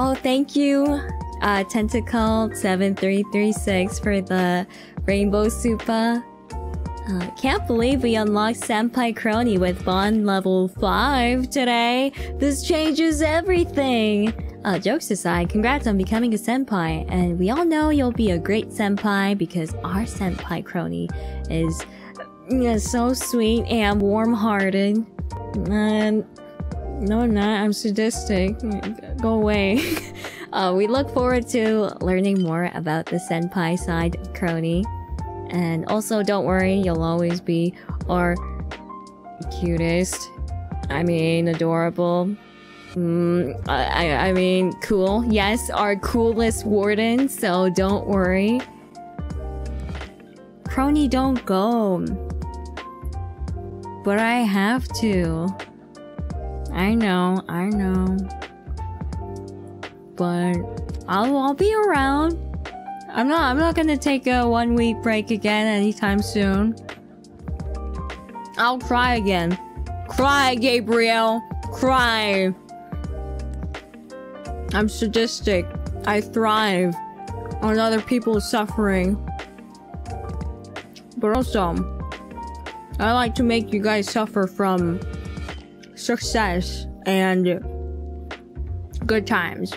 Oh, thank you, uh, Tentacle7336 for the Rainbow Supa. Uh, can't believe we unlocked Senpai Kronii with Bond level 5 today. This changes everything. Uh, jokes aside, congrats on becoming a senpai. And we all know you'll be a great senpai because our senpai Kronii is yeah, so sweet and warm-hearted. And no, I'm not. I'm sadistic. Go away. uh, we look forward to learning more about the senpai side of Kronii. And also, don't worry, you'll always be our cutest. I mean, adorable. Mm, I, I mean, cool. Yes, our coolest warden, so don't worry. Kronii, don't go. But I have to. I know, I know. But I'll, I'll be around. I'm not I'm not gonna take a one week break again anytime soon. I'll cry again. Cry, Gabriel. Cry. I'm sadistic. I thrive on other people's suffering. But also, I like to make you guys suffer from success and good times.